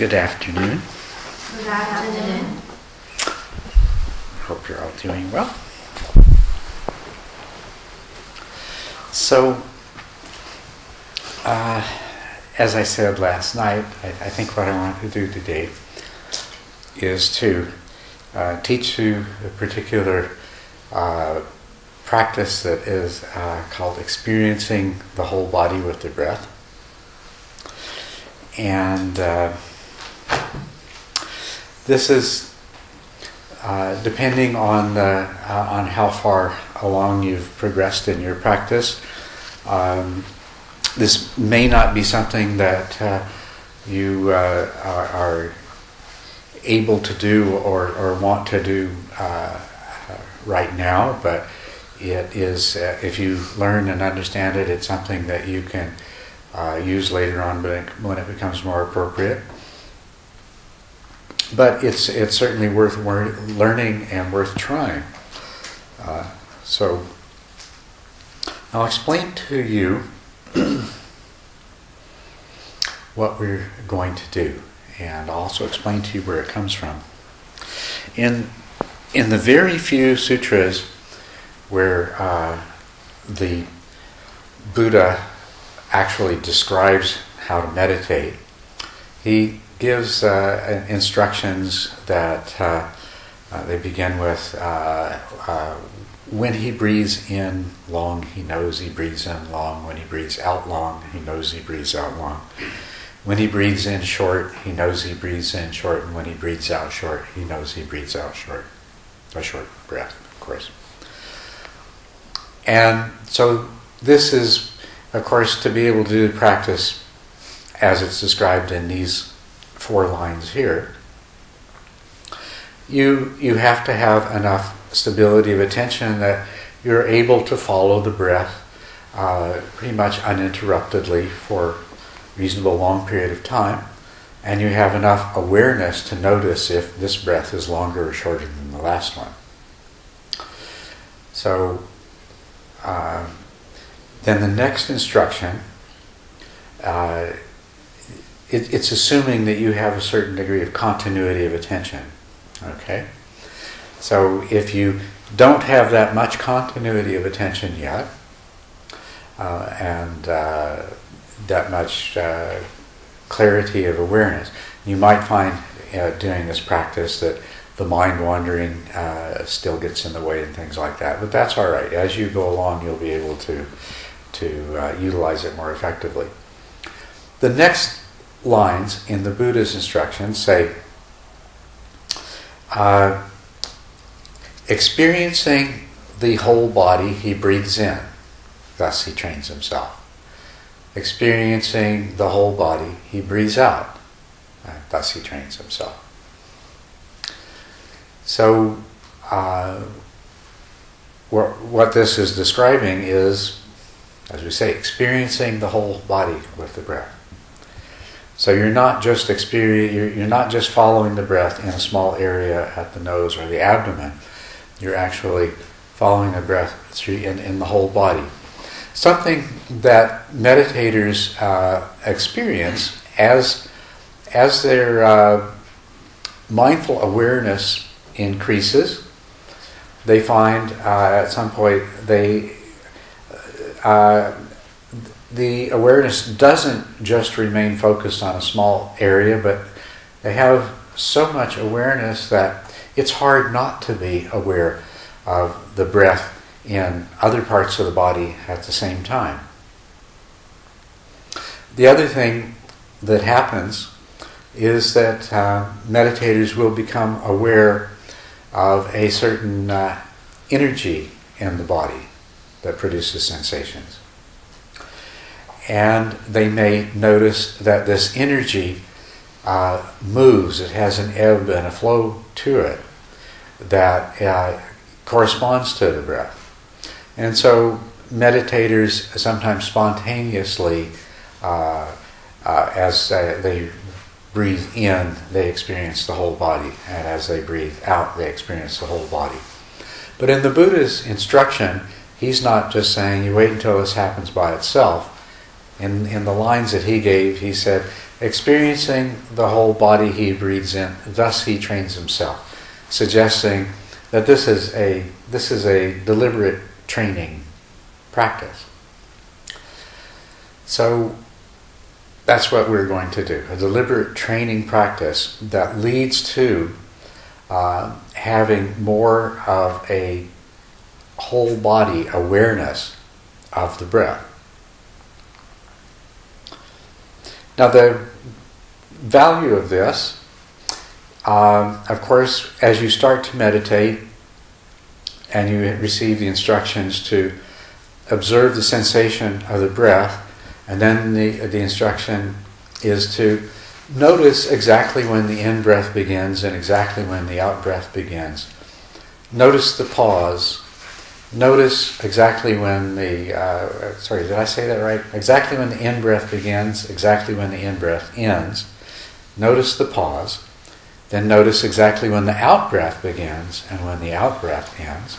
Good afternoon. Good afternoon. Hope you're all doing well. So, uh, as I said last night, I, I, think what I want to do today is to uh, teach you a particular uh, practice that is uh, called experiencing the whole body with the breath. And uh, this is uh, depending on uh, on how far along you've progressed in your practice. Um, this may not be something that uh, you uh, are, are, able to do or, or want to do uh, right now, but it is uh, if you learn and understand it, it's something that you can use later on when it becomes more appropriate but it's it's certainly worth learning and worth trying. Uh, so I'll explain to you what we're going to do, and I'll also explain to you where it comes from. In in the very few sutras where uh, the Buddha actually describes how to meditate, he gives uh, instructions that uh, uh, they begin with uh, uh, when he breathes in long, he knows he breathes in long. When he breathes out long, he knows he breathes out long. When he breathes in short, he knows he breathes in short. And when he breathes out short, he knows he breathes out short. A short breath, of course. And so this is, of course, to be able to do the practice as it's described in these four lines here, you, you have to have enough stability of attention that you're able to follow the breath uh, pretty much uninterruptedly for a reasonable long period of time. And you have enough awareness to notice if this breath is longer or shorter than the last one. So, uh, then the next instruction uh, it, it's assuming that you have a certain degree of continuity of attention. Okay? So if you don't have that much continuity of attention yet, uh, and uh, that much uh, clarity of awareness, you might find uh, doing this practice that the mind wandering uh, still gets in the way and things like that. But that's all right. As you go along, you'll be able to to uh, utilize it more effectively. The next lines in the Buddha's instructions say, uh, experiencing the whole body, he breathes in, thus he trains himself. Experiencing the whole body, he breathes out, uh, thus he trains himself. So, uh, what, what this is describing is, as we say, experiencing the whole body with the breath. So you're not just experience, you're, you're not just following the breath in a small area at the nose or the abdomen. You're actually following the breath through in, in the whole body. Something that meditators uh, experience as as their uh, mindful awareness increases, they find uh, at some point they uh, the awareness doesn't just remain focused on a small area, but they have so much awareness that it's hard not to be aware of the breath in other parts of the body at the same time. The other thing that happens is that uh, meditators will become aware of a certain uh, energy in the body that produces sensations and they may notice that this energy uh, moves. It has an ebb and a flow to it that uh, corresponds to the breath. And so meditators sometimes spontaneously, uh, uh as they breathe in, they experience the whole body, and as they breathe out, they experience the whole body. But in the Buddha's instruction, he's not just saying you wait until this happens by itself in, in the lines that he gave, he said, experiencing the whole body he breathes in, thus he trains himself, suggesting that this is a this is a deliberate training practice. So that's what we're going to do a deliberate training practice that leads to uh, having more of a whole body awareness of the breath. Now, the value of this, um, of course, as you start to meditate and you receive the instructions to observe the sensation of the breath, and then the, the instruction is to notice exactly when the in breath begins and exactly when the out breath begins. Notice the pause. Notice exactly when the, uh, sorry, did I say that right? Exactly when the in breath begins, exactly when the in breath ends. Notice the pause. Then notice exactly when the out breath begins and when the out breath ends.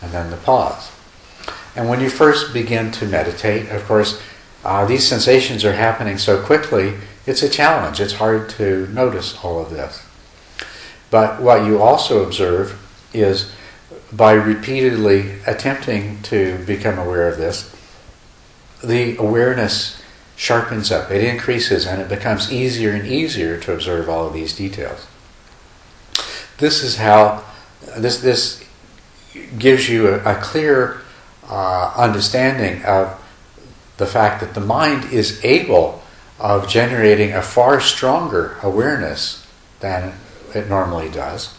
And then the pause. And when you first begin to meditate, of course, uh, these sensations are happening so quickly, it's a challenge. It's hard to notice all of this. But what you also observe is by repeatedly attempting to become aware of this, the awareness sharpens up, it increases, and it becomes easier and easier to observe all of these details. This is how this this gives you a, a clear uh, understanding of the fact that the mind is able of generating a far stronger awareness than it normally does,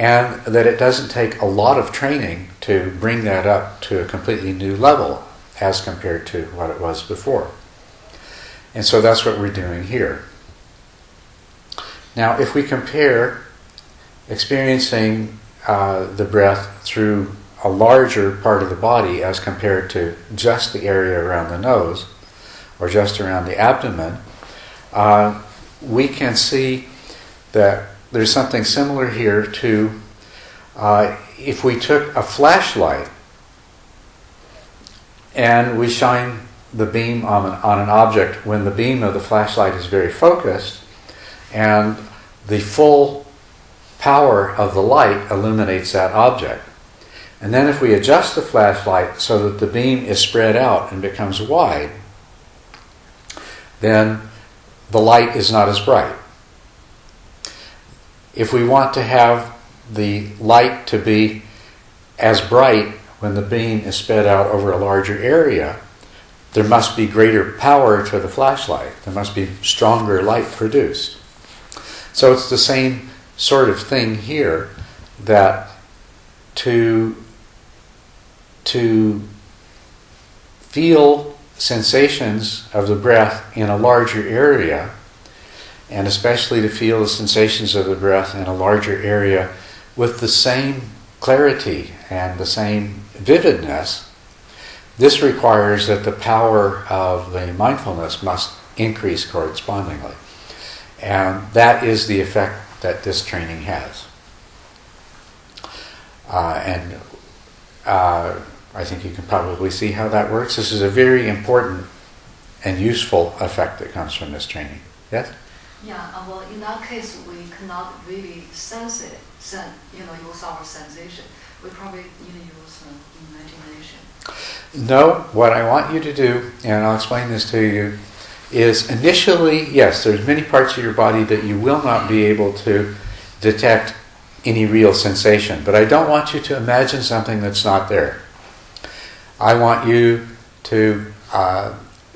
and that it doesn't take a lot of training to bring that up to a completely new level as compared to what it was before. And so that's what we're doing here. Now, if we compare experiencing uh, the breath through a larger part of the body as compared to just the area around the nose or just around the abdomen, uh, we can see that there's something similar here to uh, if we took a flashlight and we shine the beam on an, on an object when the beam of the flashlight is very focused and the full power of the light illuminates that object. And then if we adjust the flashlight so that the beam is spread out and becomes wide, then the light is not as bright. If we want to have the light to be as bright when the beam is spread out over a larger area, there must be greater power to the flashlight. There must be stronger light produced. So it's the same sort of thing here that to to feel sensations of the breath in a larger area, and especially to feel the sensations of the breath in a larger area with the same clarity and the same vividness, this requires that the power of the mindfulness must increase correspondingly. And that is the effect that this training has. Uh, and uh, I think you can probably see how that works. This is a very important and useful effect that comes from this training. Yes? Yeah, uh, well, in that case, we cannot really sense it, sen- you know, use our sensation. We probably need to use uh, imagination. No, what I want you to do, and I'll explain this to you, is initially, yes, there's many parts of your body that you will not be able to detect any real sensation, but I don't want you to imagine something that's not there. I want you to uh,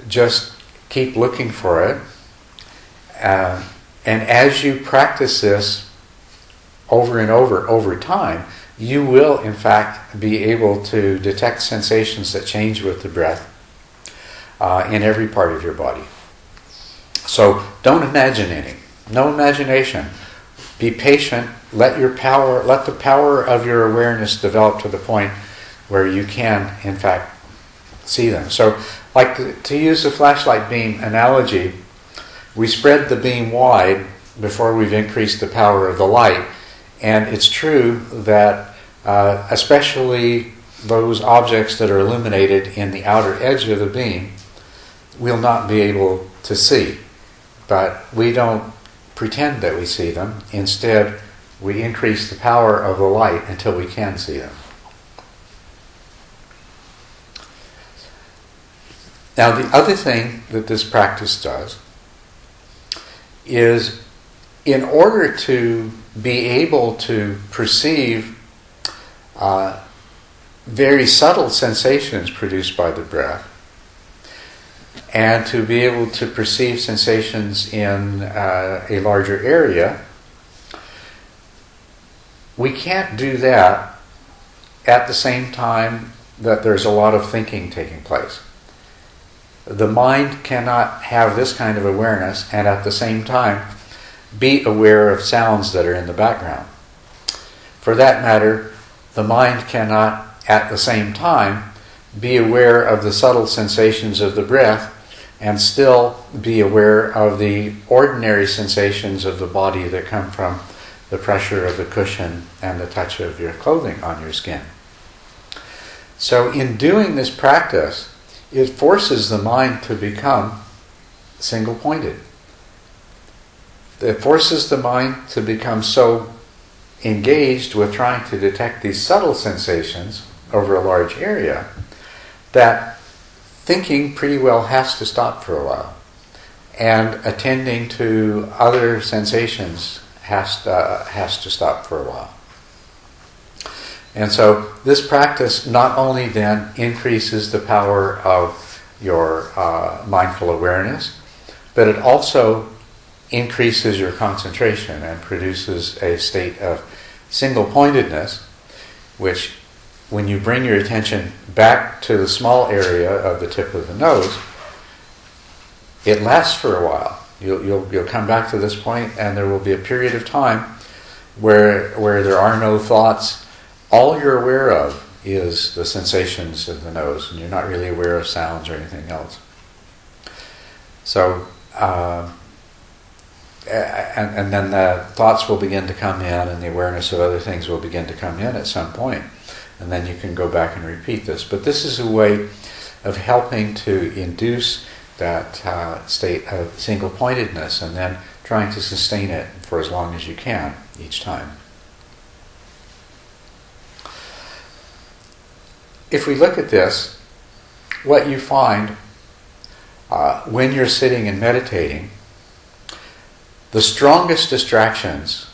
just keep looking for it. Uh, and as you practice this over and over over time, you will in fact be able to detect sensations that change with the breath uh, in every part of your body. So don't imagine any. No imagination. Be patient. Let your power, let the power of your awareness develop to the point where you can, in fact, see them. So, like to use the flashlight beam analogy, we spread the beam wide before we've increased the power of the light. And it's true that, uh, especially those objects that are illuminated in the outer edge of the beam, we'll not be able to see. but we don't pretend that we see them. Instead, we increase the power of the light until we can see them. Now, the other thing that this practice does is in order to be able to perceive uh, very subtle sensations produced by the breath, and to be able to perceive sensations in uh, a larger area, we can't do that at the same time that there's a lot of thinking taking place. The mind cannot have this kind of awareness and at the same time be aware of sounds that are in the background. For that matter, the mind cannot at the same time be aware of the subtle sensations of the breath and still be aware of the ordinary sensations of the body that come from the pressure of the cushion and the touch of your clothing on your skin. So, in doing this practice, it forces the mind to become single pointed. It forces the mind to become so engaged with trying to detect these subtle sensations over a large area that thinking pretty well has to stop for a while. And attending to other sensations has to, uh, has to stop for a while. And so this practice not only then increases the power of your uh, mindful awareness, but it also increases your concentration and produces a state of single pointedness, which, when you bring your attention back to the small area of the tip of the nose, it lasts for a while. You'll, you'll, you'll come back to this point, and there will be a period of time where, where there are no thoughts. All you're aware of is the sensations of the nose, and you're not really aware of sounds or anything else. So, uh, and, and then the thoughts will begin to come in, and the awareness of other things will begin to come in at some point. And then you can go back and repeat this. But this is a way of helping to induce that uh, state of single pointedness and then trying to sustain it for as long as you can each time. If we look at this, what you find uh, when you're sitting and meditating the strongest distractions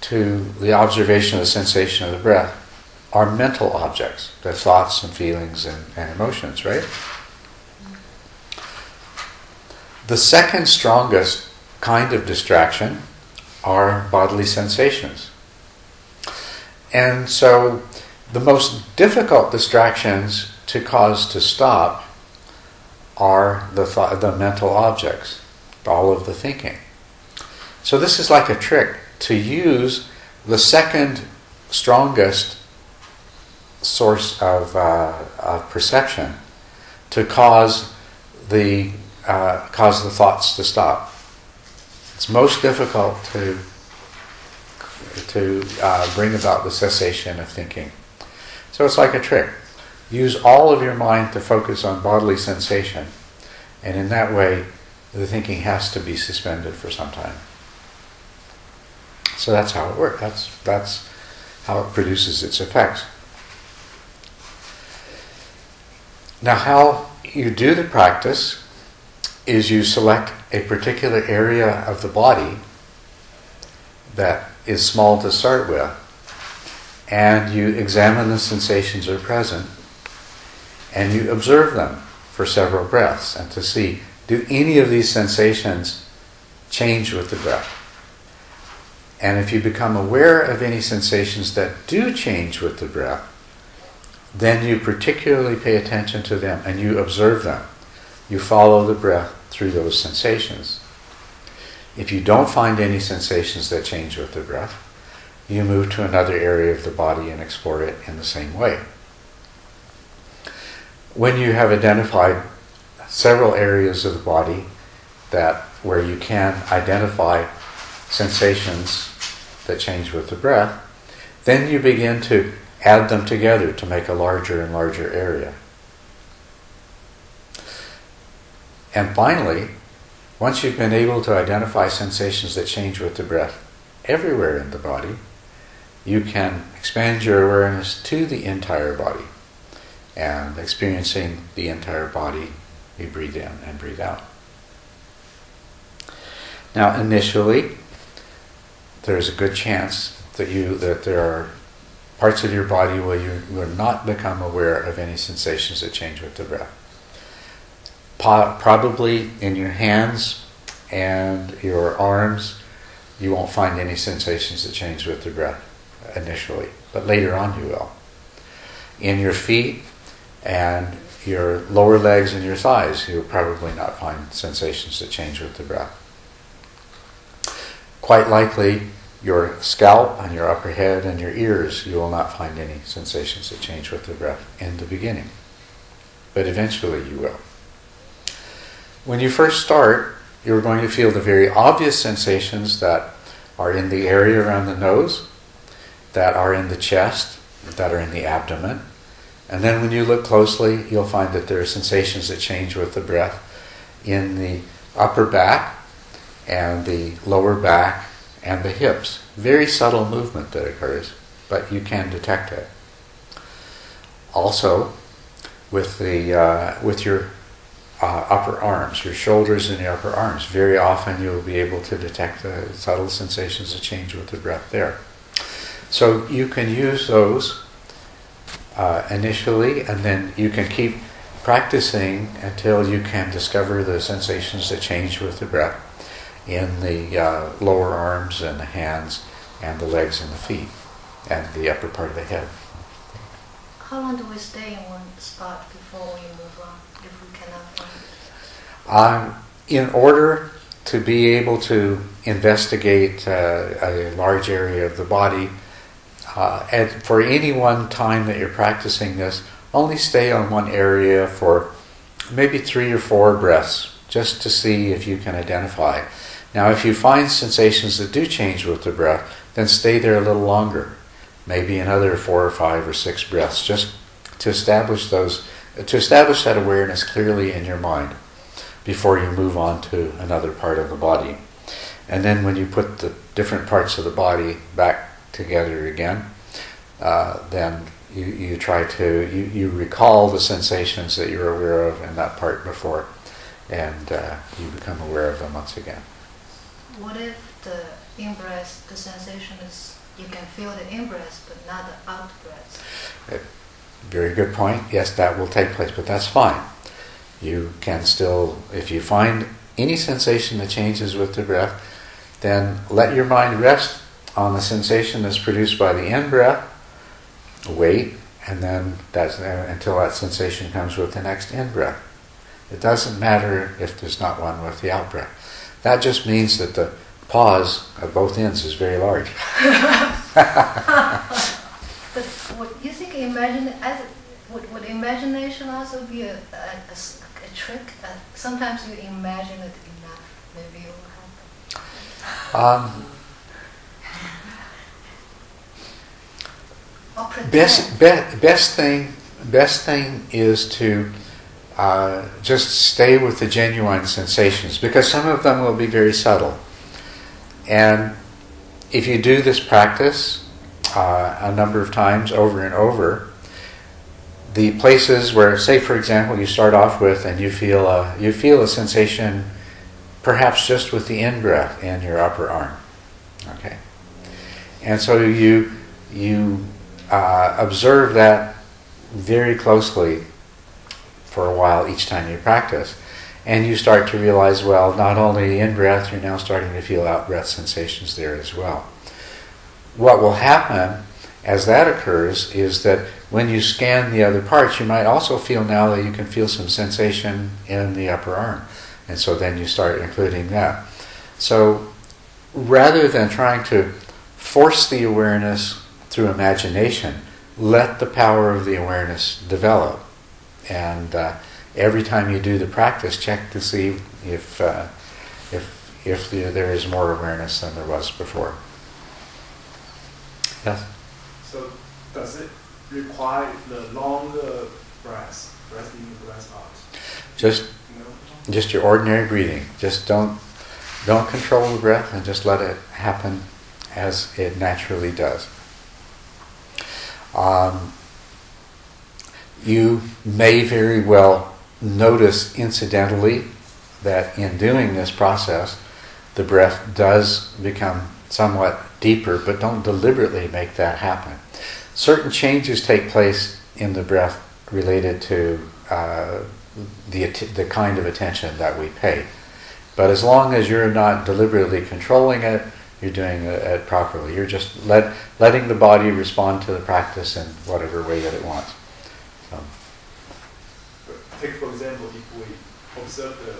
to the observation of the sensation of the breath are mental objects, the thoughts and feelings and, and emotions, right? The second strongest kind of distraction are bodily sensations. And so the most difficult distractions to cause to stop are the, th- the mental objects, all of the thinking. So this is like a trick to use the second strongest source of, uh, of perception to cause the uh, cause the thoughts to stop. It's most difficult to to uh, bring about the cessation of thinking. So it's like a trick. Use all of your mind to focus on bodily sensation, and in that way, the thinking has to be suspended for some time. So that's how it works. That's, that's how it produces its effects. Now, how you do the practice is you select a particular area of the body that is small to start with, and you examine the sensations that are present, and you observe them for several breaths, and to see do any of these sensations change with the breath. And if you become aware of any sensations that do change with the breath, then you particularly pay attention to them and you observe them. You follow the breath through those sensations. If you don't find any sensations that change with the breath, you move to another area of the body and explore it in the same way. When you have identified several areas of the body that where you can identify sensations that change with the breath, then you begin to add them together to make a larger and larger area. And finally, once you've been able to identify sensations that change with the breath everywhere in the body, you can expand your awareness to the entire body and experiencing the entire body, you breathe in and breathe out. Now, initially, there's a good chance that you that there are parts of your body where you will not become aware of any sensations that change with the breath. Po- probably in your hands and your arms, you won't find any sensations that change with the breath initially, but later on you will. In your feet and your lower legs and your thighs, you'll probably not find sensations that change with the breath. Quite likely, your scalp and your upper head and your ears, you will not find any sensations that change with the breath in the beginning. But eventually you will. When you first start, you're going to feel the very obvious sensations that are in the area around the nose, that are in the chest, that are in the abdomen. And then when you look closely, you'll find that there are sensations that change with the breath in the upper back and the lower back and the hips. Very subtle movement that occurs, but you can detect it. Also, with the uh, with your uh, upper arms, your shoulders and your upper arms, very often you'll be able to detect the subtle sensations that change with the breath there. So you can use those uh, initially, and then you can keep practicing until you can discover the sensations that change with the breath in the uh, lower arms and the hands and the legs and the feet and the upper part of the head. How long do we stay in one spot before we move on if we cannot find it? Um, in order to be able to investigate uh, a large area of the body, uh, and for any one time that you're practicing this, only stay on one area for maybe three or four breaths, just to see if you can identify. Now, if you find sensations that do change with the breath, then stay there a little longer, maybe another four or five or six breaths, just to establish those, to establish that awareness clearly in your mind before you move on to another part of the body. And then when you put the different parts of the body back together again, uh, then you, you try to, you, you recall the sensations that you're aware of in that part before, and uh, you become aware of them once again. What if the in-breath, the sensation is, you can feel the in-breath but not the out-breath? Very good point. Yes, that will take place, but that's fine. You can still, if you find any sensation that changes with the breath, then let your mind rest on the sensation that's produced by the in breath. Wait, and then that's until that sensation comes with the next in breath. It doesn't matter if there's not one with the out breath. That just means that the pause at both ends is very large. But you think imagine as would, would imagination also be a a a trick? Uh, sometimes you imagine it enough, maybe it will happen. Um, Or pretend. Best, be, best thing, best thing is to uh, just stay with the genuine sensations because some of them will be very subtle. And if you do this practice uh, a number of times over and over, the places where, say, for example, you start off with and you feel a, you feel a sensation, perhaps just with the in breath in your upper arm, okay, and so you you uh, observe that very closely for a while each time you practice. And you start to realize, well, not only in breath, you're now starting to feel out breath sensations there as well. What will happen as that occurs is that when you scan the other parts, you might also feel now that you can feel some sensation in the upper arm. And so then you start including that. So rather than trying to force the awareness through imagination, let the power of the awareness develop. And uh, every time you do the practice, check to see if uh, if if the, there is more awareness than there was before. Yes. So does it require the longer breath, breath in, breath out? Just just your ordinary breathing. Just don't don't control the breath and just let it happen as it naturally does. Um, you may very well notice incidentally that in doing this process, the breath does become somewhat deeper, but don't deliberately make that happen. Certain changes take place in the breath related to uh, the, the kind of attention that we pay. But as long as you're not deliberately controlling it, you're doing it properly. You're just let, letting the body respond to the practice in whatever way that it wants. So. Take for example, if we observe the,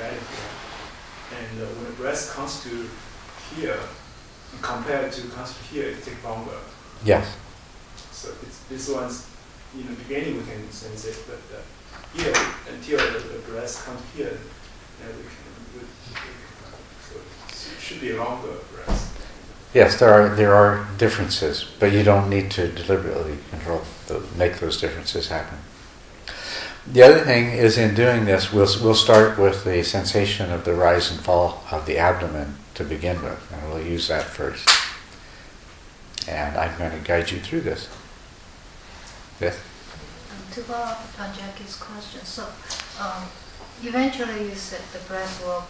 the and uh, when the breath comes to here, compared to comes to here, it takes longer. Yes. So it's, this one's in the beginning we can sense it, but uh, here until the, the breath comes here, yeah, we can, we, we, should be a longer breath. Yes, there are there are differences, but you don't need to deliberately control the, make those differences happen. The other thing is in doing this, we'll we'll start with the sensation of the rise and fall of the abdomen to begin with, and we'll use that first. And I'm going to guide you through this. Yes. Um, to follow up on Jackie's question, so um, eventually you said the breath will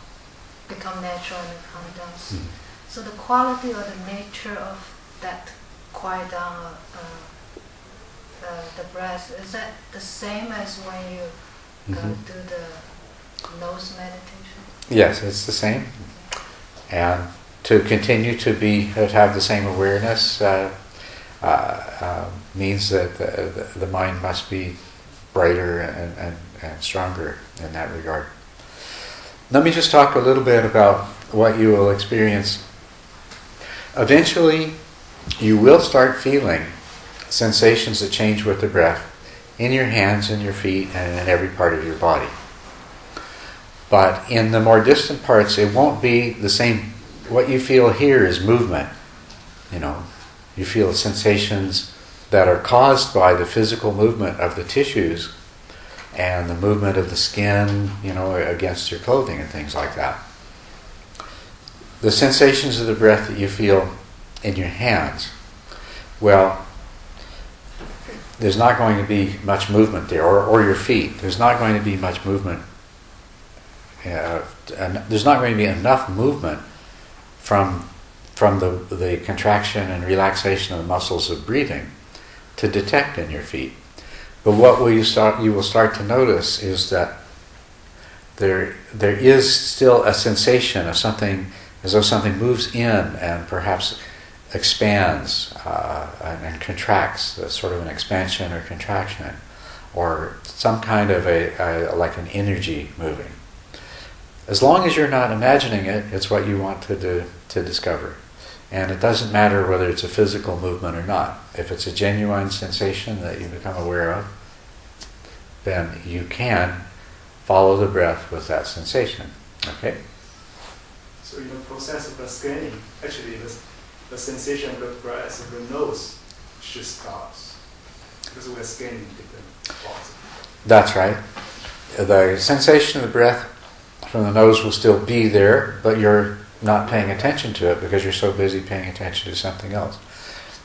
become natural and calm down. Mm-hmm. So the quality or the nature of that quiet down uh, uh, the breath is that the same as when you Mhm. do the nose meditation? Yes, it's the same. And to continue to be to have the same awareness uh, uh, uh, means that the, the, the mind must be brighter and, and, and stronger in that regard. Let me just talk a little bit about what you will experience. Eventually, you will start feeling sensations that change with the breath in your hands, in your feet, and in every part of your body. But in the more distant parts, it won't be the same. What you feel here is movement. You know, you feel sensations that are caused by the physical movement of the tissues and the movement of the skin, you know, against your clothing and things like that. The sensations of the breath that you feel in your hands, well, there's not going to be much movement there, or, or your feet. There's not going to be much movement. Uh, and there's not going to be enough movement from from the, the contraction and relaxation of the muscles of breathing to detect in your feet. But what will you start you will start to notice is that there there is still a sensation of something as though something moves in and perhaps expands uh, and, and, contracts, uh, sort of an expansion or contraction, or some kind of a, a, like an energy moving. As long as you're not imagining it, it's what you want to do, to discover. And it doesn't matter whether it's a physical movement or not. If it's a genuine sensation that you become aware of, then you can follow the breath with that sensation. Okay? So in the process of the scanning, actually the, the sensation of the breath of the nose should stop because we're scanning different parts. That's right. The sensation of the breath from the nose will still be there, but you're not paying attention to it because you're so busy paying attention to something else.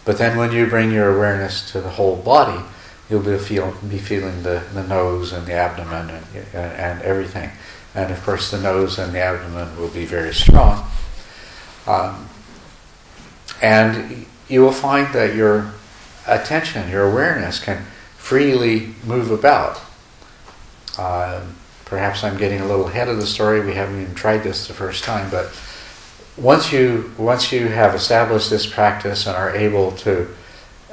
But then when you bring your awareness to the whole body, you'll be, feel, be feeling the, the nose and the abdomen and, and everything. And of course, the nose and the abdomen will be very strong. Um, and you will find that your attention, your awareness can freely move about. Uh, perhaps I'm getting a little ahead of the story. We haven't even tried this the first time, but once you once you have established this practice and are able to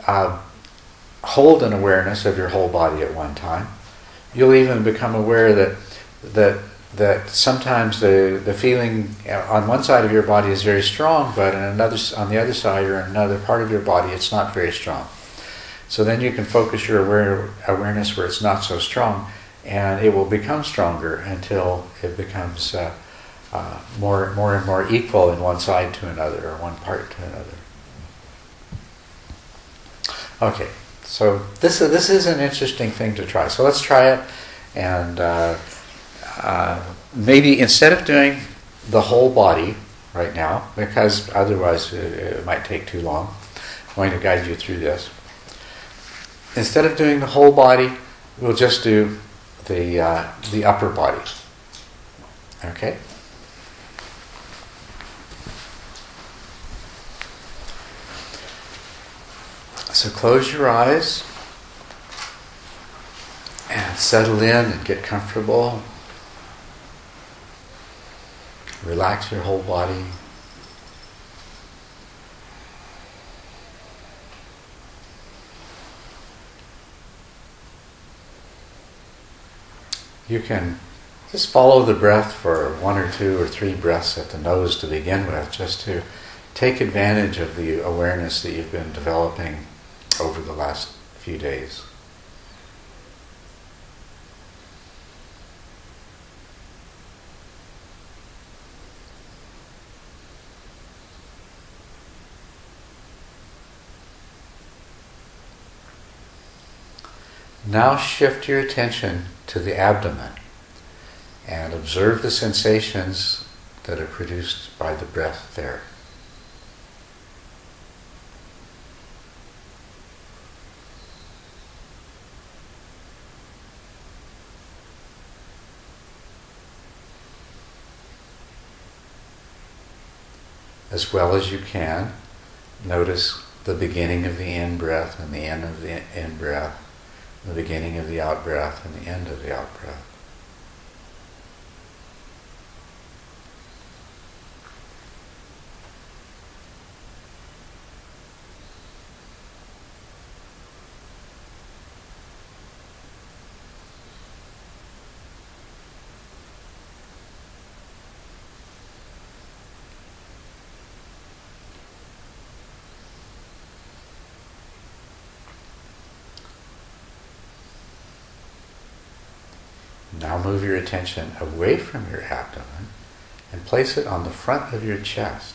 uh, hold an awareness of your whole body at one time, you'll even become aware that that that sometimes the, the feeling on one side of your body is very strong, but on another on the other side or another part of your body it's not very strong. So then you can focus your aware, awareness where it's not so strong, and it will become stronger until it becomes uh, uh, more more and more equal in one side to another or one part to another. Okay, so this this is an interesting thing to try. So let's try it and. Uh, uh, maybe instead of doing the whole body right now, because otherwise it, it might take too long, I'm going to guide you through this. Instead of doing the whole body, we'll just do the, uh, the upper body. Okay? So close your eyes and settle in and get comfortable. Relax your whole body. You can just follow the breath for one or two or three breaths at the nose to begin with, just to take advantage of the awareness that you've been developing over the last few days. Now shift your attention to the abdomen and observe the sensations that are produced by the breath there. As well as you can, notice the beginning of the in breath and the end of the in breath the beginning of the out breath and the end of the out breath. Now move your attention away from your abdomen and place it on the front of your chest.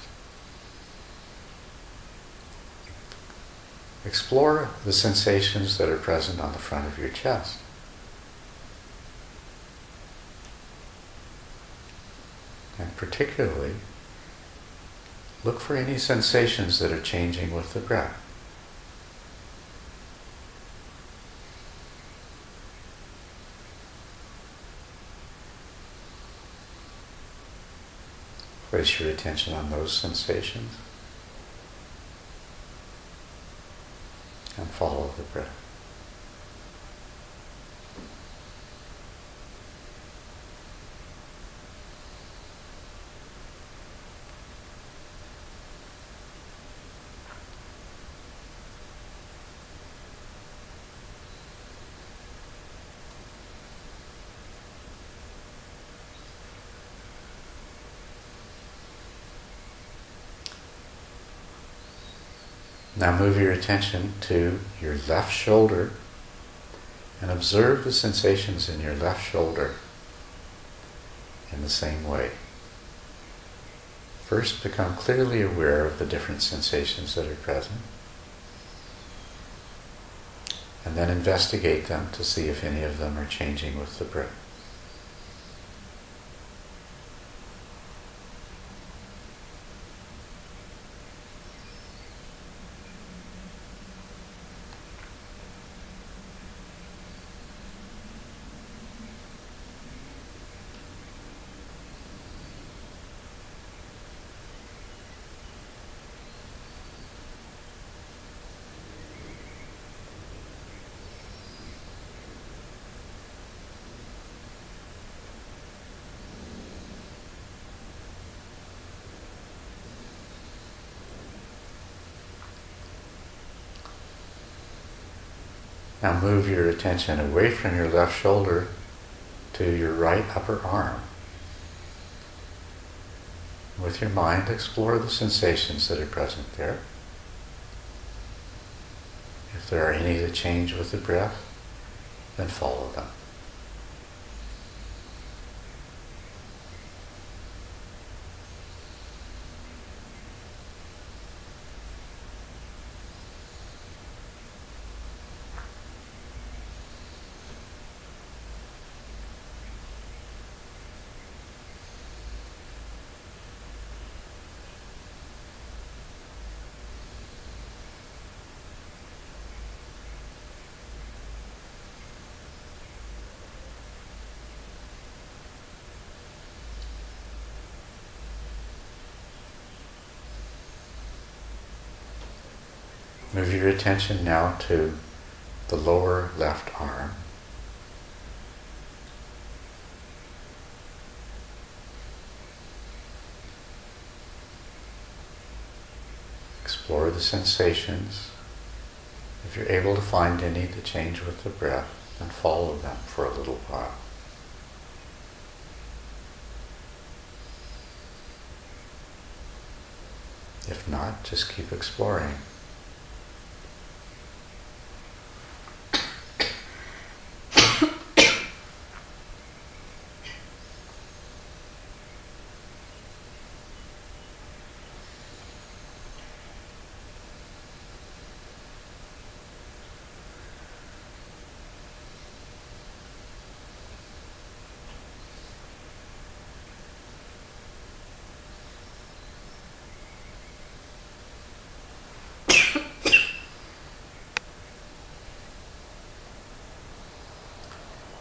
Explore the sensations that are present on the front of your chest. And particularly, look for any sensations that are changing with the breath. Place your attention on those sensations and follow the breath. Now move your attention to your left shoulder and observe the sensations in your left shoulder in the same way. First, become clearly aware of the different sensations that are present, and then investigate them to see if any of them are changing with the breath. Now move your attention away from your left shoulder to your right upper arm. With your mind, explore the sensations that are present there. If there are any that change with the breath, then follow them. Move your attention now to the lower left arm. Explore the sensations. If you're able to find any to change with the breath, then follow them for a little while. If not, just keep exploring.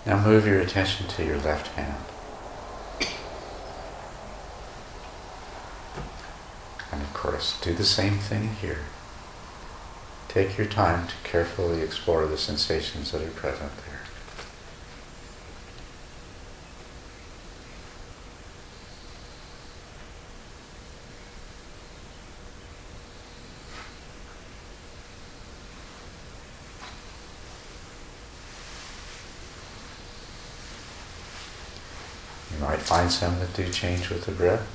Now move your attention to your left hand. And of course, do the same thing here. Take your time to carefully explore the sensations that are present there. You might find some that do change with the breath.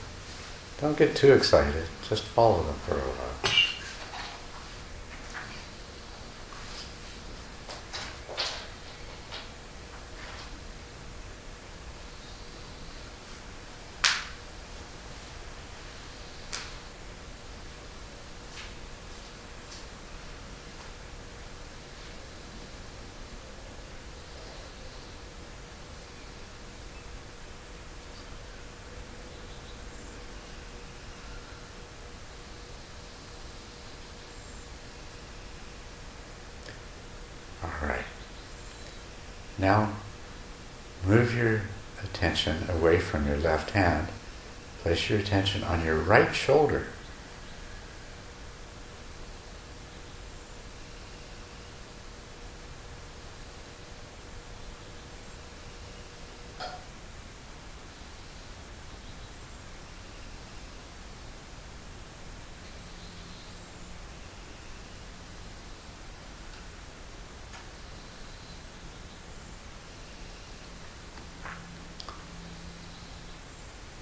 Don't get too excited. Just follow them for a while. All right. Now move your attention away from your left hand. Place your attention on your right shoulder.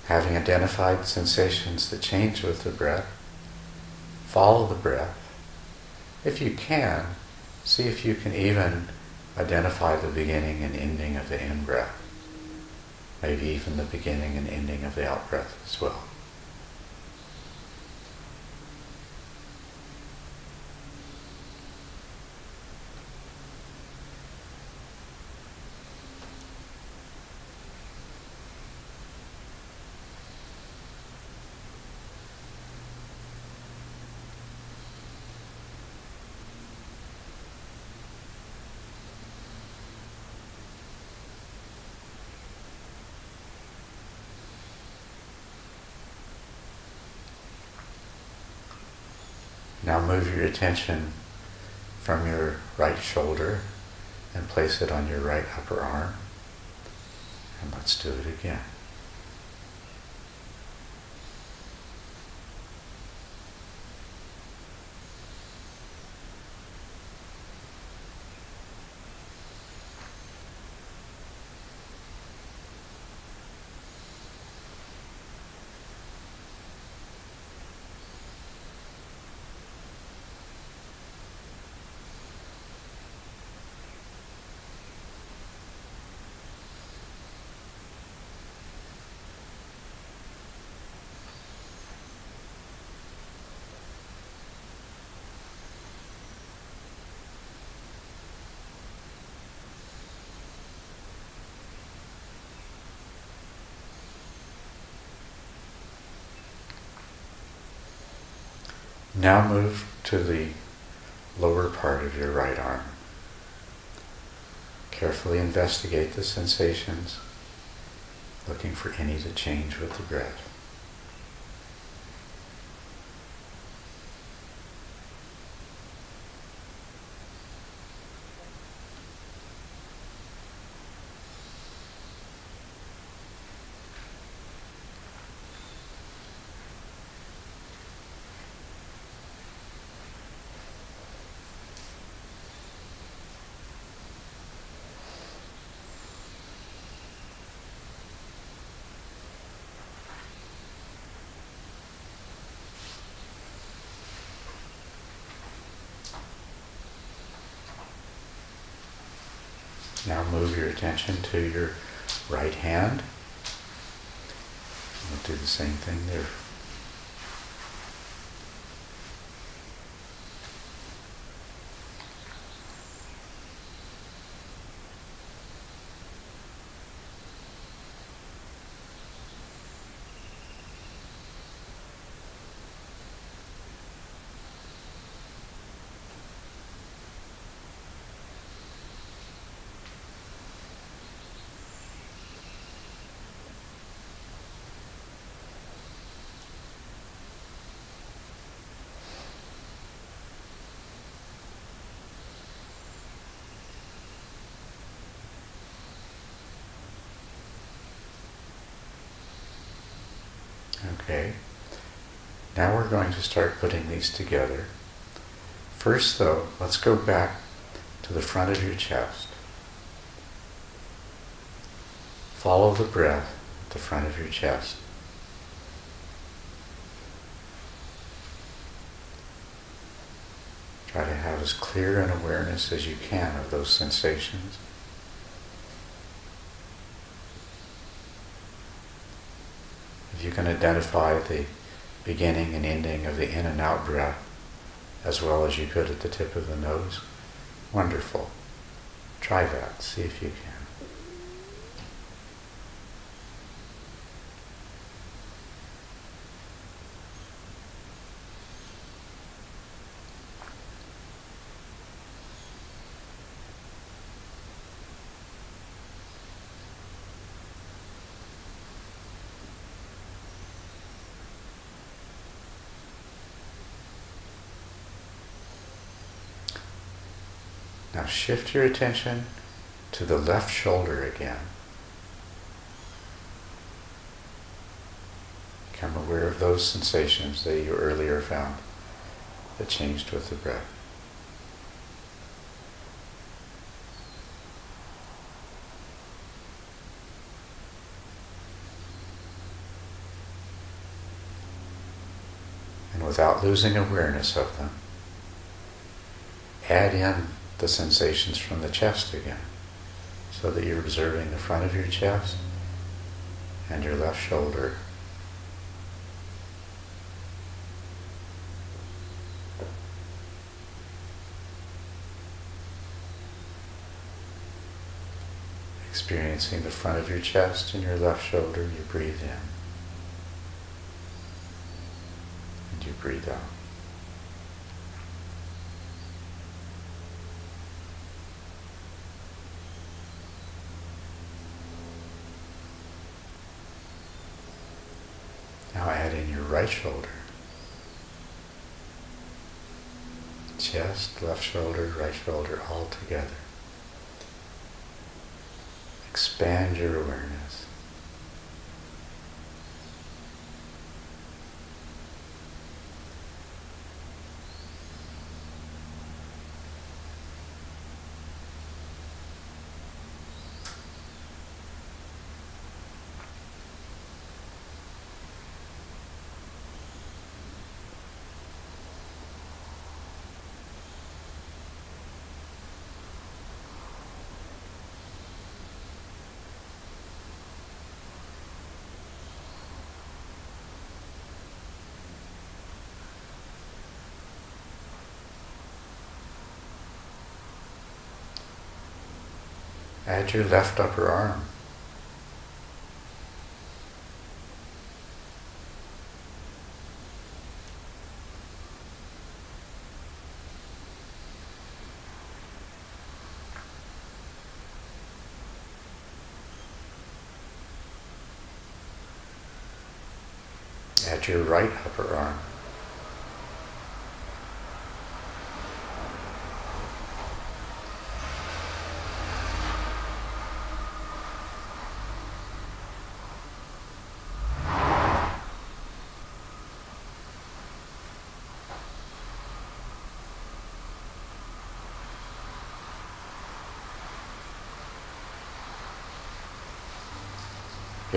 Having identified sensations that change with the breath, follow the breath. If you can, see if you can even identify the beginning and ending of the in breath. Maybe even the beginning and ending of the out breath as well. Now move your attention from your right shoulder and place it on your right upper arm. And let's do it again. Now move to the lower part of your right arm. Carefully investigate the sensations, looking for any to change with the breath. Now move your attention to your right hand. We'll do the same thing there. Okay. Now we're going to start putting these together. First, though, let's go back to the front of your chest. Follow the breath at the front of your chest. Try to have as clear an awareness as you can of those sensations. If you can identify the beginning and ending of the in and out breath as well as you could at the tip of the nose, wonderful. Try that, see if you can. Now shift your attention to the left shoulder again. Become aware of those sensations that you earlier found that changed with the breath. And without losing awareness of them, add in the sensations from the chest again. So that you're observing the front of your chest and your left shoulder. Experiencing the front of your chest and your left shoulder, you breathe in. And you breathe out. Now add in your shoulder. Chest, left shoulder, right shoulder all together. Expand your awareness. Add your left upper arm. at your right upper arm.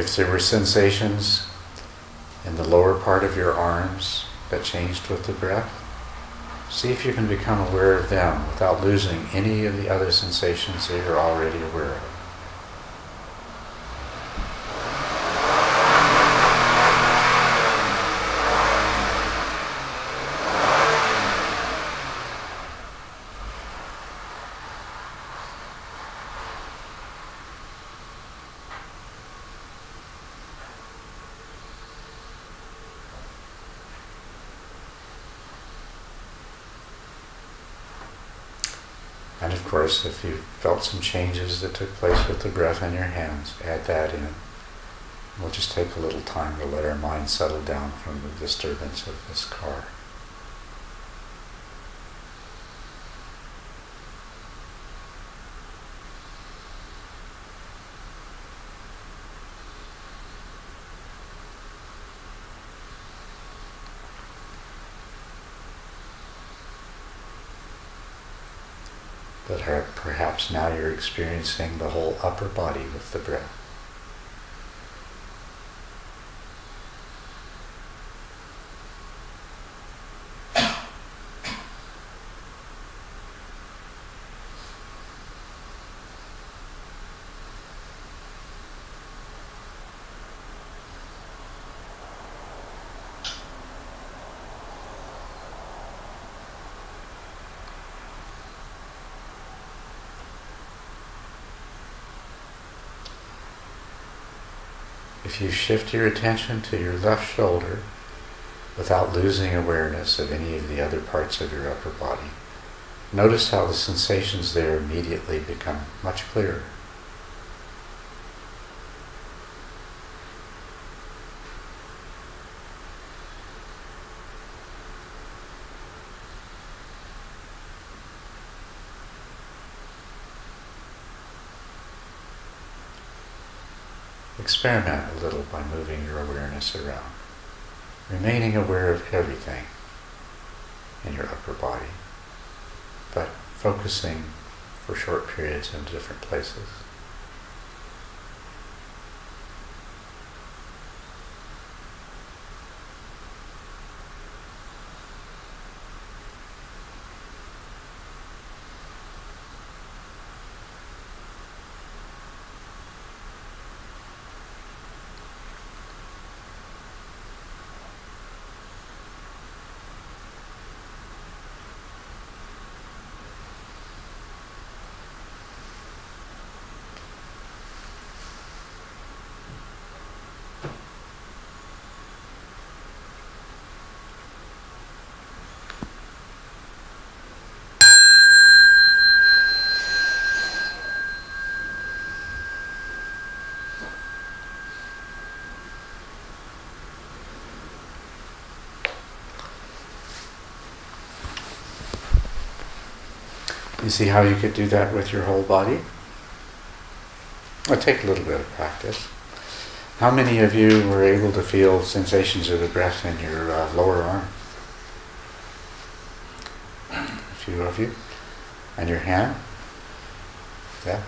If there were sensations in the lower part of your arms that changed with the breath, See if you can become aware of them without losing any of the other sensations that you're already aware of. And of course, if you felt some changes that took place with the breath in your hands, add that in. We'll just take a little time to let our mind settle down from the disturbance of this car. But her- perhaps now you're experiencing the whole upper body with the breath. If you shift your attention to your left shoulder without losing awareness of any of the other parts of your upper body, notice how the sensations there immediately become much clearer. Experiment a little by moving around, remaining aware of everything in your upper body, but focusing for short periods in different places. You see how you could do that with your whole body? It'll take a little bit of practice. How many of you were able to feel sensations of the breath in your uh, lower arm? A few of you. And your hand? Yeah?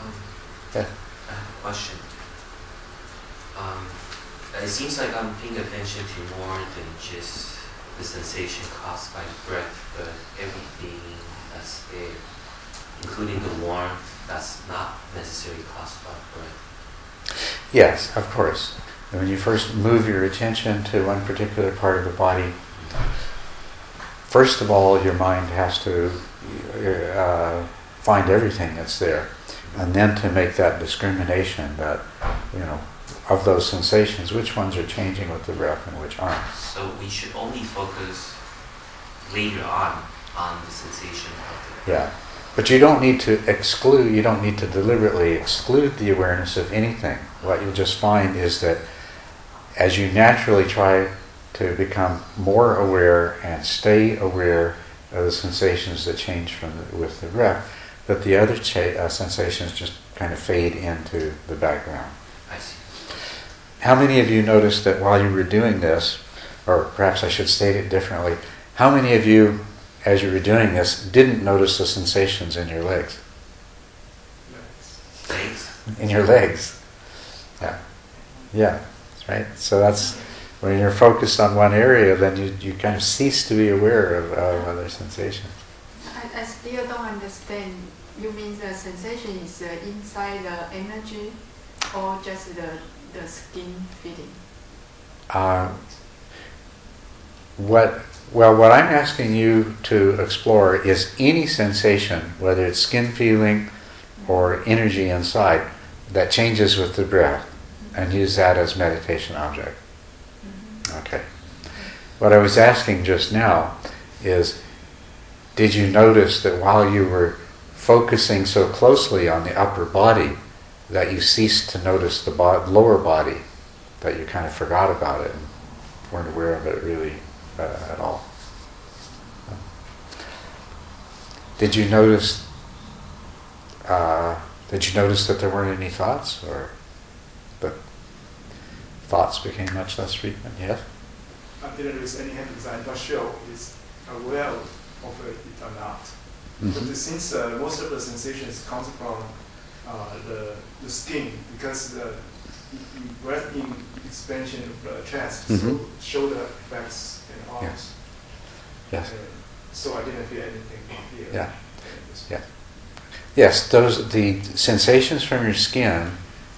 Um, Yeah. I have a question. Um, it seems like I'm paying attention to more than just the sensation caused by the breath, but everything that's there, including the warmth that's not necessarily caused by breath. Yes, of course. And when you first move your attention to one particular part of the body, first of all, your mind has to uh, find everything that's there, and then to make that discrimination that, you know, of those sensations, which ones are changing with the breath and which aren't. So we should only focus later on on the sensation of the Yeah. But you don't need to exclude, you don't need to deliberately exclude the awareness of anything. What you'll just find is that as you naturally try to become more aware and stay aware of the sensations that change from the, with the breath, that the other cha- uh, sensations just kind of fade into the background. I see. How many of you noticed that while you were doing this, or perhaps I should state it differently, how many of you, as you were doing this, didn't notice the sensations in your legs? Legs. In your legs. Yeah. Yeah, right. So that's when you're focused on one area, then you, you kind of cease to be aware of, of other sensations. I, I still don't understand. You mean the sensation is uh, inside the energy or just the, the skin feeling? Uh, what well, what I'm asking you to explore is any sensation, whether it's skin feeling or energy inside, that changes with the breath, and use that as meditation object. Okay. What I was asking just now is, did you notice that while you were focusing so closely on the upper body, that you ceased to notice the bo- lower body, that you kind of forgot about it and weren't aware of it really uh, at all. Did you notice? Uh, did you notice that there weren't any thoughts, or that thoughts became much less frequent? Yes. I didn't notice any hand because I'm not sure is aware of it or not. But Mhm. since uh, most of the sensations comes from uh, the, the skin, because the breath in expansion of the chest, Mhm. so shoulder effects and arms. Yes. And so I didn't feel anything here. Yeah. Yeah. Yes, those the sensations from your skin,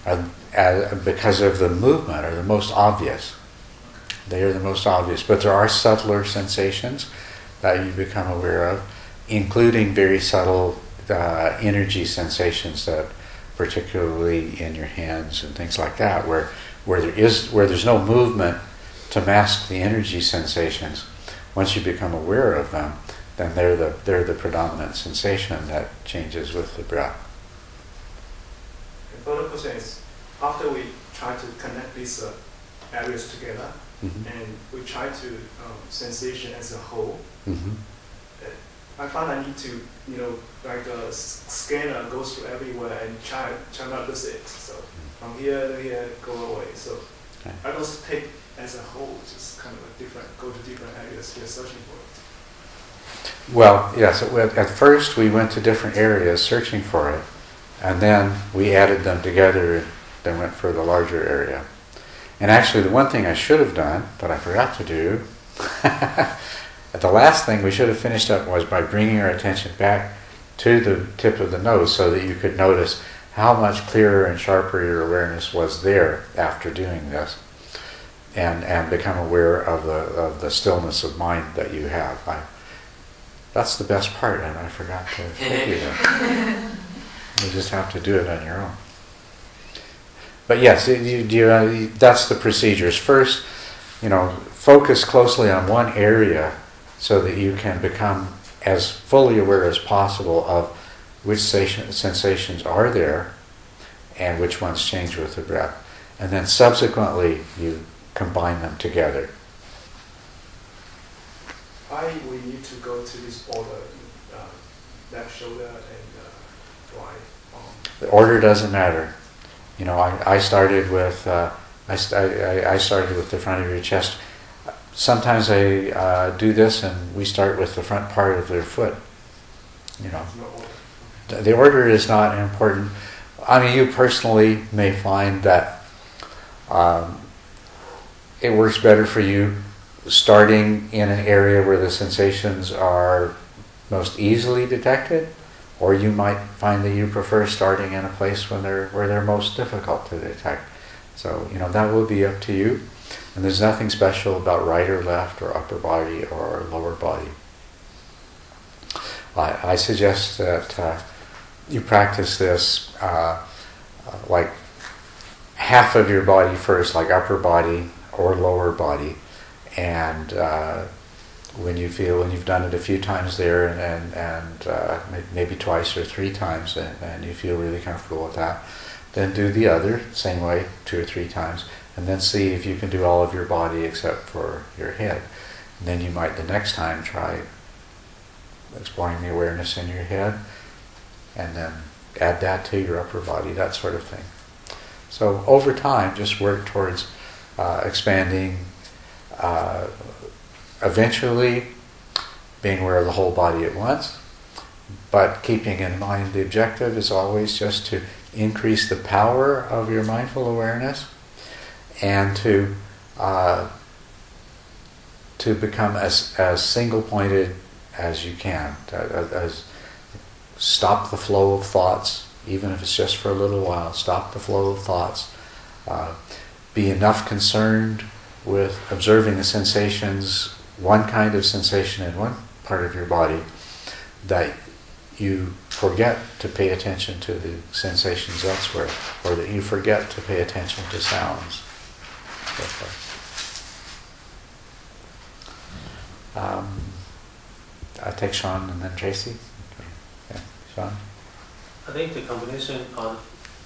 are, uh, because of the movement, are the most obvious. They are the most obvious, but there are subtler sensations that you become aware of, including very subtle uh, energy sensations that, particularly in your hands and things like that, where where there is where there's no movement to mask the energy sensations. Once you become aware of them, then they're the they're the predominant sensation that changes with the breath. The further question is, after we try to connect these uh, areas together, Mhm. and we try to um, sensation as a whole, Mhm. I found I need to, you know, like uh, a scanner goes through everywhere and try try not to see it. So from here to here, go away. So Okay. I don't take as a whole, just kind of a different, go to different areas here searching for it. Well, yes. At at first, we went to different areas searching for it, and then we added them together and then went for the larger area. And actually, the one thing I should have done, but I forgot to do, the last thing we should have finished up was by bringing our attention back to the tip of the nose so that you could notice how much clearer and sharper your awareness was there after doing this and, and become aware of the, of the stillness of mind that you have. I, that's the best part, and I forgot to tell you that. You just have to do it on your own. But yes, you, you, you, uh, that's the procedures. First, you know, focus closely on one area so that you can become as fully aware as possible of which sensations are there and which ones change with the breath. And then subsequently, you combine them together. Why we need to go to this border, uh, left shoulder and uh, right arm? The order doesn't matter. You know, I, I started with uh, I, st- I, I started with the front of your chest. Sometimes I uh, do this, and we start with the front part of their foot. You know, the the order is not important. I mean, you personally may find that um, it works better for you starting in an area where the sensations are most easily detected, or you might find that you prefer starting in a place when they're where they're most difficult to detect. So you know that will be up to you, and there's nothing special about right or left or upper body or lower body. I, I suggest that uh, you practice this uh, uh, like half of your body first, like upper body or lower body, and uh, when you feel when you've done it a few times there and and, and uh, maybe twice or three times, and, and you feel really comfortable with that, then do the other same way two or three times, and then see if you can do all of your body except for your head. And then you might the next time try exploring the awareness in your head, and then add that to your upper body, that sort of thing. So over time, just work towards uh, expanding, uh, eventually being aware of the whole body at once, but keeping in mind the objective is always just to increase the power of your mindful awareness and to uh, to become as, as single pointed as you can. As, stop the flow of thoughts, even if it's just for a little while. Stop the flow of thoughts. Uh, be enough concerned with observing the sensations, one kind of sensation in one part of your body, that you forget to pay attention to the sensations elsewhere, or that you forget to pay attention to sounds. Um, I take Sean and then Tracy. Yeah, Sean. I think the combination of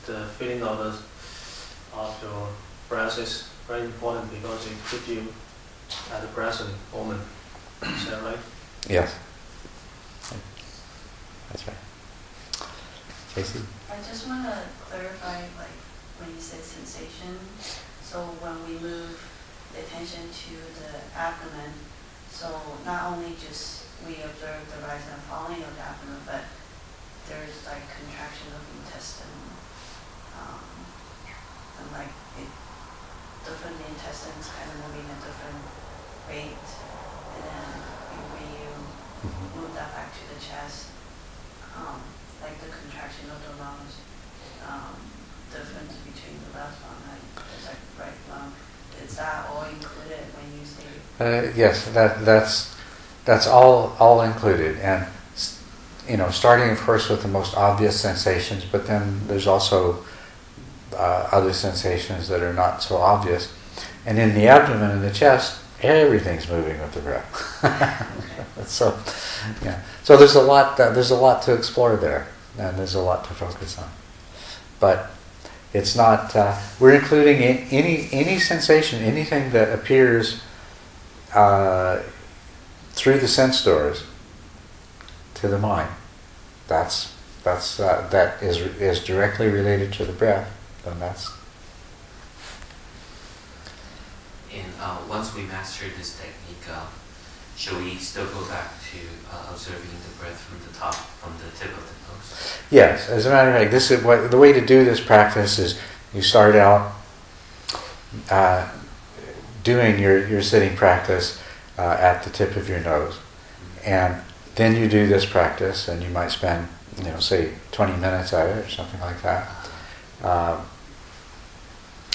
the feeling of the of your breath is very important because it puts you at the present moment. Is that right? Yes. That's right. Tracy. I just want to clarify, like, when you say sensation, so when we move the attention to the abdomen, so not only just we observe the rise and falling of the abdomen, but there's like contraction of the intestine, um, and like it, different intestines kind of moving at different rate, and then when you Mhm. move that back to the chest, um, like the contraction of the lungs, um, difference between the and the like right lung. Is that all included when you say? Uh, yes, that that's that's all all included, and you know, starting of course with the most obvious sensations, but then there's also uh, other sensations that are not so obvious, and in the abdomen and the chest, everything's moving with the breath. so, yeah, so there's a lot that, there's a lot to explore there, and there's a lot to focus on, but. It's not. Uh, we're including in, any any sensation, anything that appears uh, through the sense doors to the mind. That's that's uh, that is is directly related to the breath. Then that's And uh, once we master this technique, shall we still go back to uh, observing the breath from the top, from the tip of the nose? yes. As a matter of fact, this is what the way to do this practice is. You start out uh, doing your your sitting practice uh, at the tip of your nose, and then you do this practice, and you might spend you know say twenty minutes at it or something like that. Um,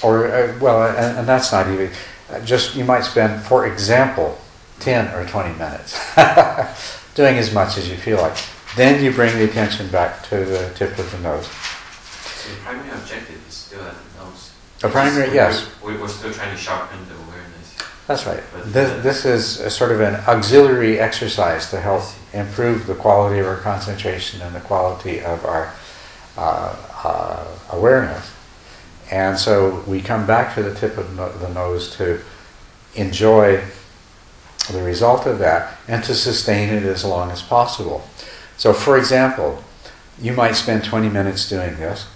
or uh, well, and, and that's not even uh, just you might spend, for example, ten or twenty minutes doing as much as you feel like. Then you bring the attention back to the tip of the nose. So the primary objective is still at the nose. A primary, We're- yes, We're, we're still trying to sharpen the awareness. that's right. But This, this is a sort of an auxiliary exercise to help improve the quality of our concentration and the quality of our uh, uh, awareness. And so we come back to the tip of no- the nose to enjoy the result of that and to sustain it as long as possible. So, for example, you might spend 20 minutes doing this,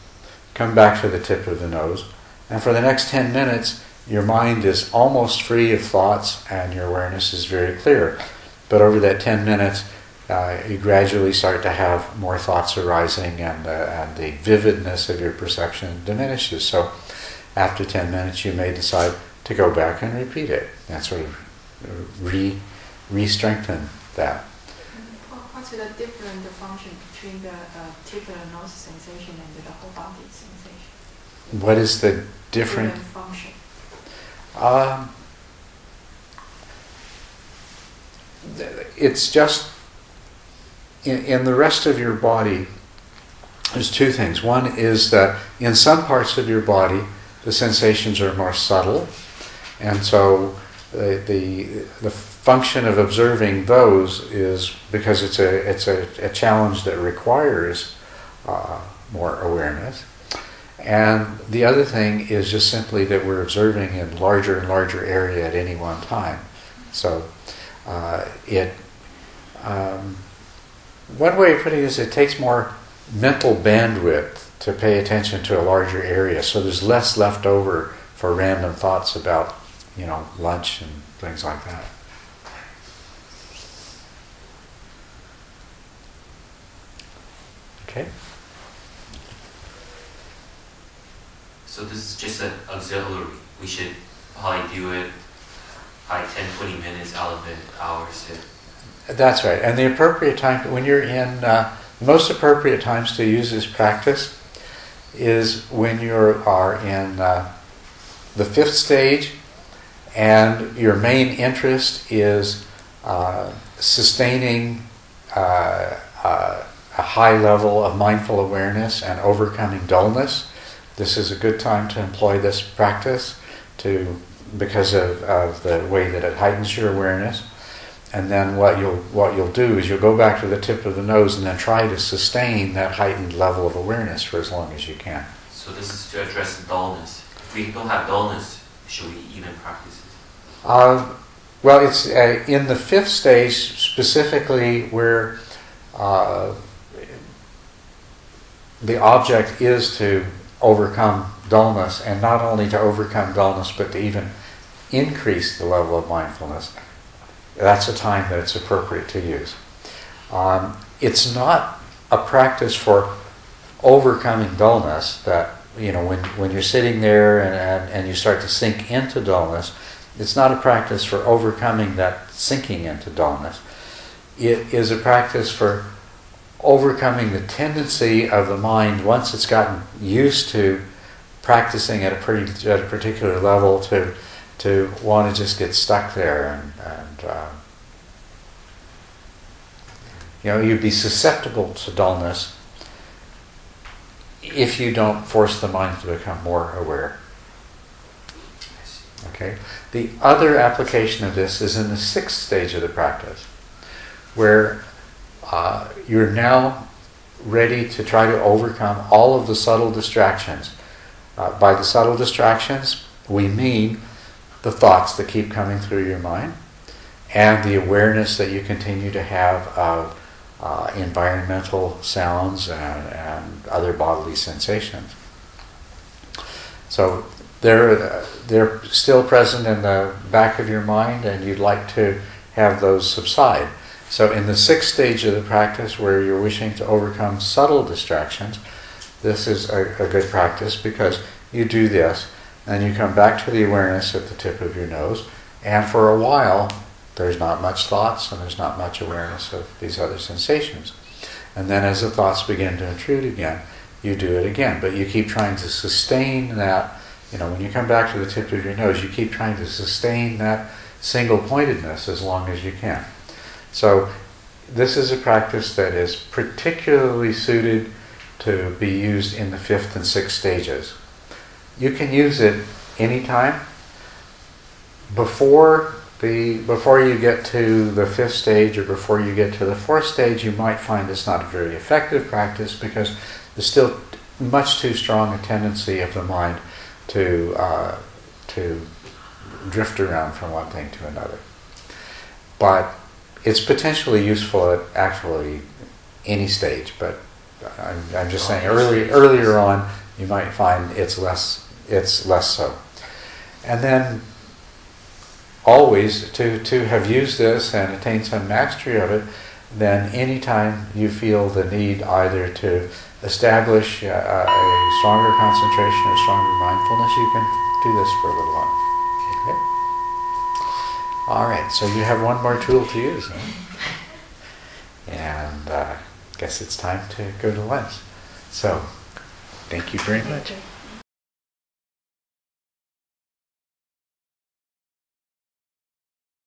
come back to the tip of the nose, and for the next 10 minutes, your mind is almost free of thoughts and your awareness is very clear. But over that 10 minutes, uh, you gradually start to have more thoughts arising and, and the vividness of your perception diminishes. So after 10 minutes, you may decide to go back and repeat it and sort of re, re-strengthen that. What's the different function between the uh, tip of the nose sensation and the whole body sensation? What is the different function. Um, it's just in, in the rest of your body. There's two things. One is that in some parts of your body, the sensations are more subtle, and so the the, the function of observing those is because it's a it's a, a challenge that requires uh, more awareness. And the other thing is just simply that we're observing in larger and larger area at any one time. So uh, it um, one way of putting it is it takes more mental bandwidth to pay attention to a larger area. So there's less left over for random thoughts about you know lunch and things like that. Okay. So this is just an auxiliary. We should probably do it 5, 10, 20 minutes out of the hours. That's right. And the appropriate time, when you're in, uh, the most appropriate times to use this practice is when you are in uh, the fifth stage and your main interest is uh, sustaining uh, uh, a high level of mindful awareness and overcoming dullness. This is a good time to employ this practice to because of, of the way that it heightens your awareness. And then what you'll what you'll do is you'll go back to the tip of the nose and then try to sustain that heightened level of awareness for as long as you can. so this is to address dullness. If we don't have dullness, should we even practice? Uh, well, it's uh, in the fifth stage specifically where uh, the object is to overcome dullness, and not only to overcome dullness, but to even increase the level of mindfulness. That's a time that it's appropriate to use. Um, it's not a practice for overcoming dullness that you know when, when you're sitting there and, and, and you start to sink into dullness it's not a practice for overcoming that sinking into dullness it is a practice for overcoming the tendency of the mind once it's gotten used to practicing at a pretty at a particular level to to want to just get stuck there and, and uh, you know you'd be susceptible to dullness if you don't force the mind to become more aware. Okay. The other application of this is in the sixth stage of the practice, where uh, you're now ready to try to overcome all of the subtle distractions. Uh, by the subtle distractions, we mean the thoughts that keep coming through your mind and the awareness that you continue to have of uh, environmental sounds and, and, other bodily sensations. So they're, they're still present in the back of your mind, and you'd like to have those subside. So, in the sixth stage of the practice, where you're wishing to overcome subtle distractions, this is a, a good practice because you do this, and you come back to the awareness at the tip of your nose, and for a while, there's not much thoughts and there's not much awareness of these other sensations. And then as the thoughts begin to intrude again, you do it again. But you keep trying to sustain that, you know, when you come back to the tip of your nose, you keep trying to sustain that single pointedness as long as you can. So this is a practice that is particularly suited to be used in the fifth and sixth stages. You can use it anytime. Before the before you get to the fifth stage or before you get to the fourth stage, you might find it's not a very effective practice because there's still much too strong a tendency of the mind to uh, to drift around from one thing to another. But it's potentially useful at actually any stage. But I'm, I'm just saying early, earlier on, you might find it's less it's less so. And then always to, to have used this and attained some mastery of it, then anytime you feel the need either to establish a, a stronger concentration or stronger mindfulness, you can do this for a little while. Okay? All right, so you have one more tool to use. Huh? And uh, guess it's time to go to lunch. So, thank you very much.